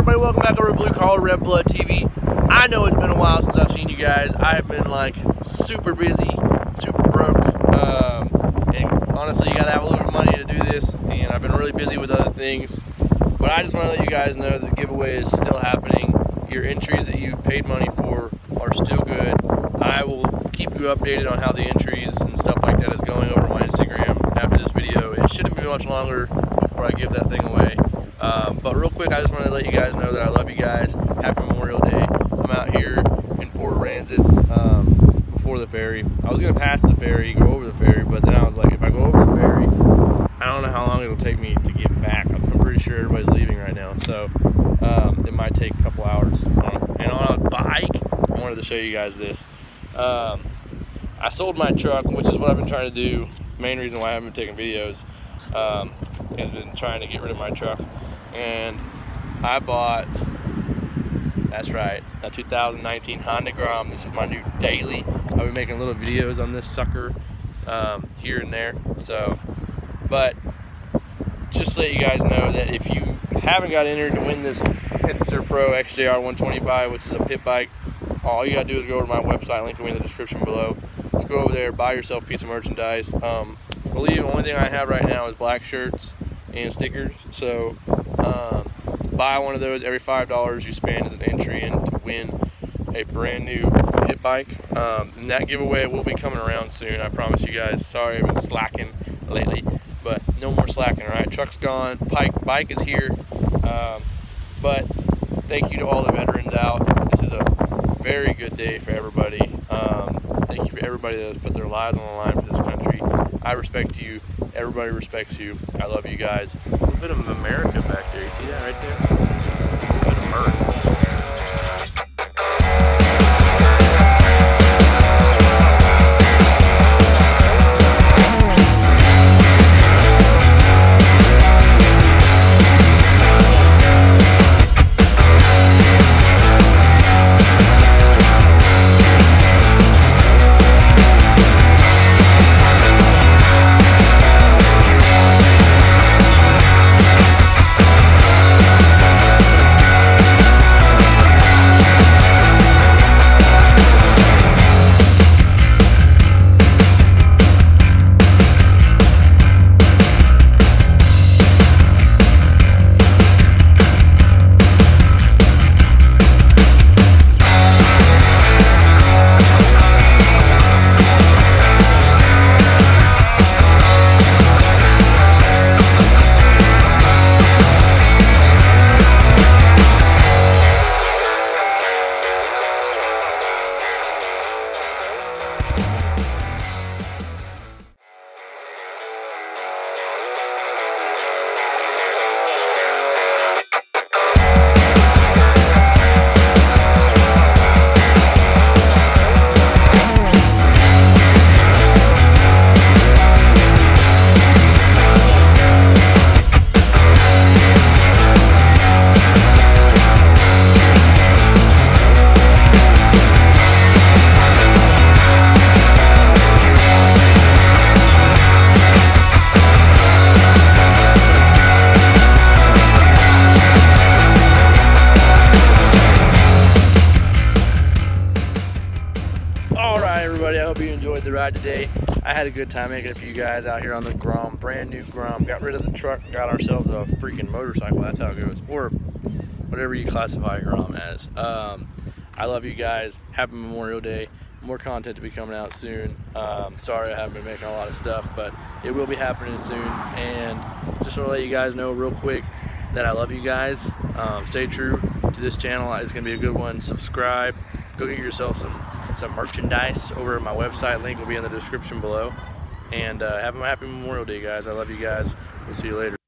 everybody? Welcome back over Blue Collar Red Blood TV. I know it's been a while since I've seen you guys. I have been like super busy, super broke, um, and honestly, you gotta have a little bit of money to do this. And I've been really busy with other things, but I just want to let you guys know that the giveaway is still happening. Your entries that you've paid money for are still good. I will keep you updated on how the entries and stuff like that is going over my Instagram after this video. It shouldn't be much longer before I give that thing away. Um, but real quick, I just wanted to let you guys know that I love you guys. Happy Memorial Day. I'm out here in Port Aransas um, before the ferry. I was going to pass the ferry, go over the ferry, but then I was like, if I go over the ferry, I don't know how long it'll take me to get back. I'm pretty sure everybody's leaving right now, so um, it might take a couple hours. And on a bike, I wanted to show you guys this. Um, I sold my truck, which is what I've been trying to do. Main reason why I haven't been taking videos um, has been trying to get rid of my truck and I bought, that's right, a 2019 Honda Grom. This is my new daily. I'll be making little videos on this sucker um, here and there. So, but just to let you guys know that if you haven't got entered to win this Pitster Pro XJR 125, which is a pit bike, all you gotta do is go over to my website, link will be in the description below. Just go over there, buy yourself a piece of merchandise. Um, I believe the only thing I have right now is black shirts and stickers. So um, buy one of those. Every five dollars you spend is an entry in to win a brand new pit bike. Um, and that giveaway will be coming around soon. I promise you guys. Sorry I've been slacking lately, but no more slacking. All right, truck's gone. Pike bike is here. Um, but thank you to all the veterans out. This is a very good day for everybody. Um, thank you for everybody that has put their lives on the line for. I respect you. Everybody respects you. I love you guys. A little bit of America back there. You see that right there? A little bit of America. Enjoyed the ride today. I had a good time making it for you guys out here on the Grom, brand new Grom. Got rid of the truck, got ourselves a freaking motorcycle. That's how it goes. Or whatever you classify Grom as. Um, I love you guys. Happy Memorial Day. More content to be coming out soon. Um, sorry I haven't been making a lot of stuff, but it will be happening soon. And just want to let you guys know real quick that I love you guys. Um, stay true to this channel. It's going to be a good one. Subscribe. Go get yourself some some merchandise over at my website. Link will be in the description below. And uh, have a happy Memorial Day, guys. I love you guys. We'll see you later.